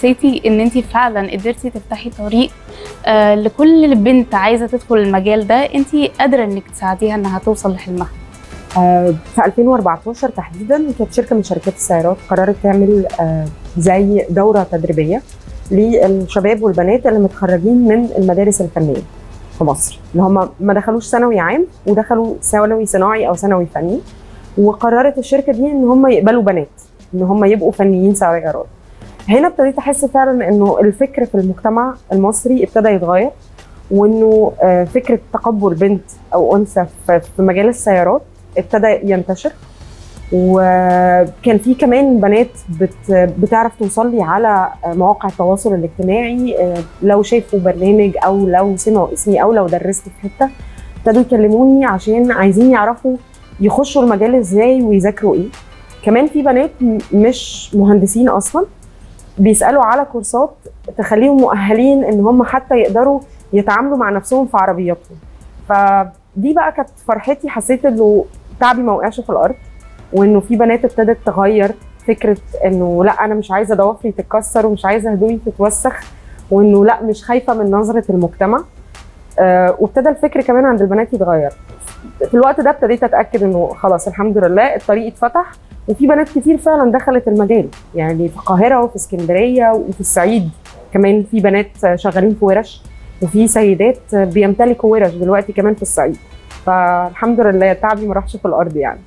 حسيتي إن انت فعلا قدرتي تفتحي طريق آه لكل بنت عايزة تدخل المجال ده انت قادرة إنك تساعديها إنها توصل لحلمها. آه، في 2014 تحديدا كانت شركة من شركات السيارات قررت تعمل آه، زي دورة تدريبية للشباب والبنات اللي متخرجين من المدارس الفنية في مصر. اللي هم ما دخلوش ثانوي عام ودخلوا ثانوي صناعي أو ثانوي فني وقررت الشركة دي إن هم يقبلوا بنات إن هم يبقوا فنيين سيارات. هنا ابتديت أحس فعلا إنه الفكر في المجتمع المصري ابتدى يتغير وإنه آه، فكره تقبل بنت أو أنثى في مجال السيارات ابتدى ينتشر. وكان في كمان بنات بت بتعرف توصل لي على مواقع التواصل الاجتماعي آه، لو شافوا برنامج أو لو سمعوا اسمي أو لو درست في حتة ابتدوا يكلموني عشان عايزين يعرفوا يخشوا المجال إزاي ويذاكروا إيه. كمان في بنات مش مهندسين أصلا بيسألوا على كورسات تخليهم مؤهلين إن هم حتى يقدروا يتعاملوا مع نفسهم في عربياتهم. فدي بقى كانت فرحتي. حسيت إنه تعبي ما وقعش في الأرض وإنه في بنات ابتدت تغير فكرة إنه لأ أنا مش عايزة ضوافري تتكسر ومش عايزة هدومي تتوسخ وإنه لأ مش خايفة من نظرة المجتمع. آه وابتدى الفكر كمان عند البنات يتغير. في الوقت ده ابتديت أتأكد إنه خلاص الحمد لله الطريق اتفتح. وفي بنات كتير فعلا دخلت المجال يعني في القاهرة وفي اسكندرية وفي الصعيد. كمان في بنات شغالين في ورش وفي سيدات بيمتلكوا ورش دلوقتي كمان في الصعيد. فالحمد لله تعبي ما راحش في الأرض يعني.